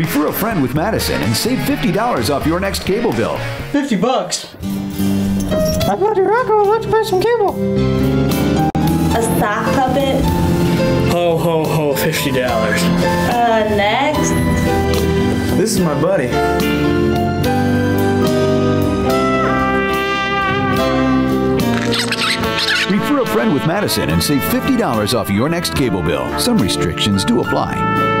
Refer a friend with Madison and save $50 off your next cable bill. 50 bucks. I thought your uncle let's buy some cable. A sock puppet. Ho, ho, ho, $50. Uh, next. This is my buddy. Refer a friend with Madison and save $50 off your next cable bill. Some restrictions do apply.